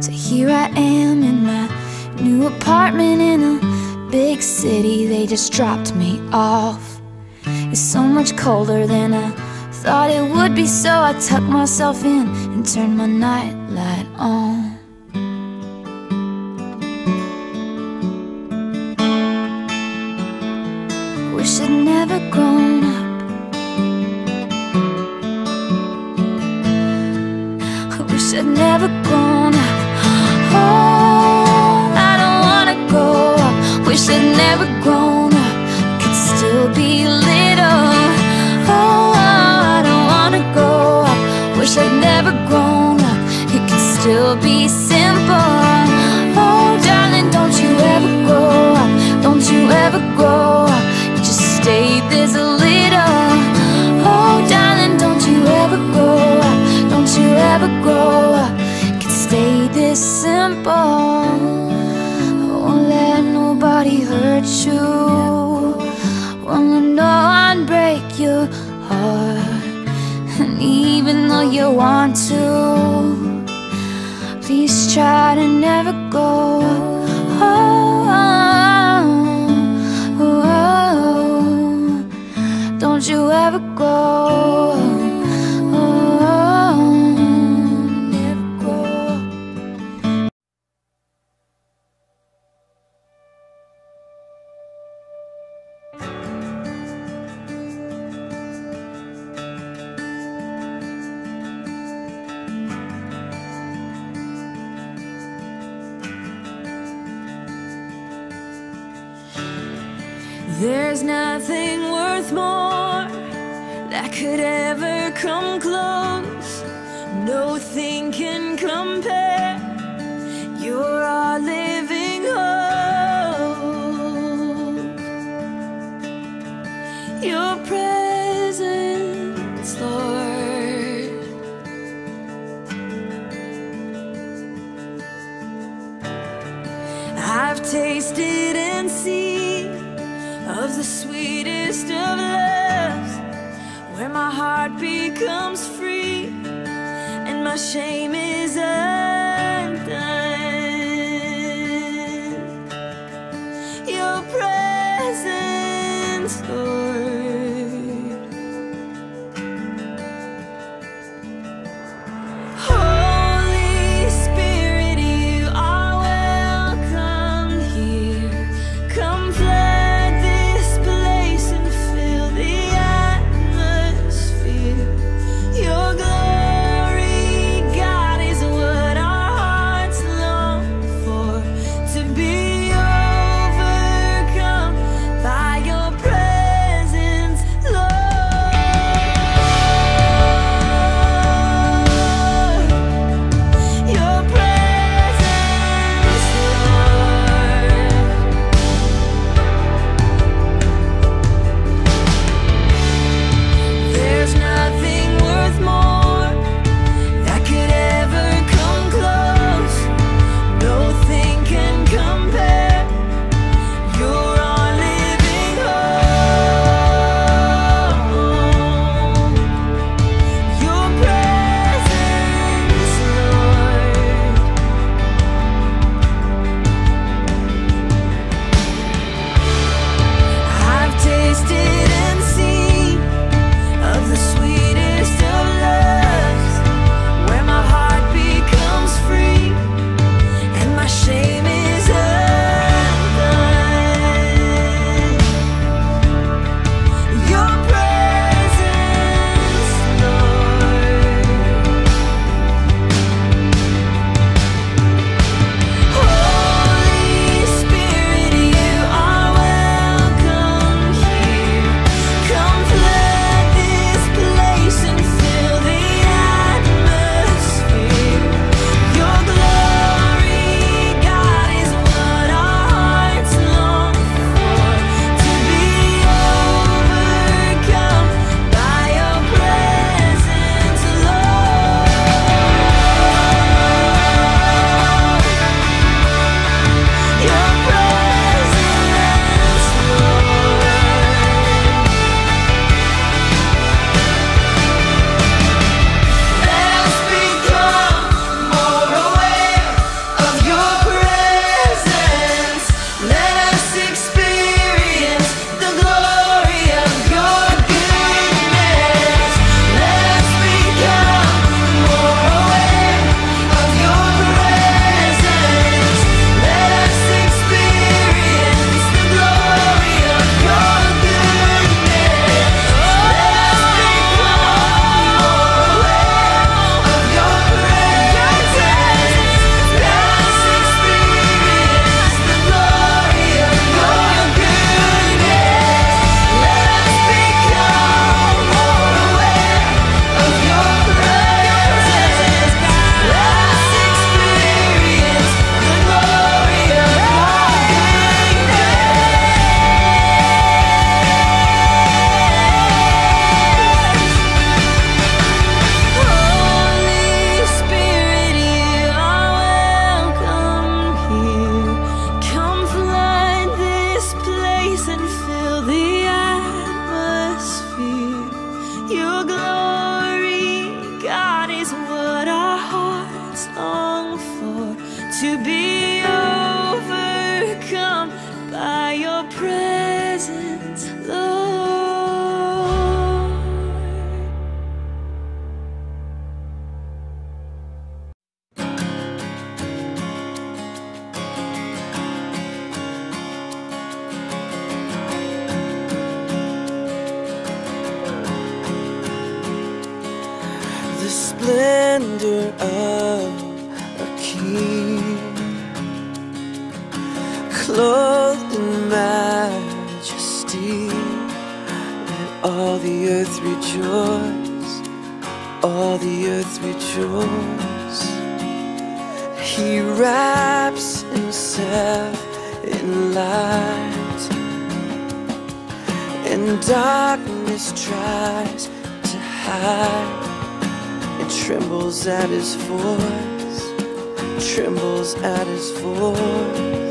So here I am in my new apartment in a big city. They just dropped me off. It's so much colder than I thought it would be, so I tucked myself in and turned my nightlight on. Wish I'd never grown up. Could still be you want to, please try to never go. Oh, oh, oh, don't you ever go. come close. Nothing can compare. You're our living hope. Your presence, Lord. I've tasted and seen of the sweetest of my heart becomes free and my shame is up. splendor of a king, clothed in majesty. Let all the earth rejoice, all the earth rejoice. He wraps himself in light, and darkness tries to hide trembles at his voice, trembles at his voice.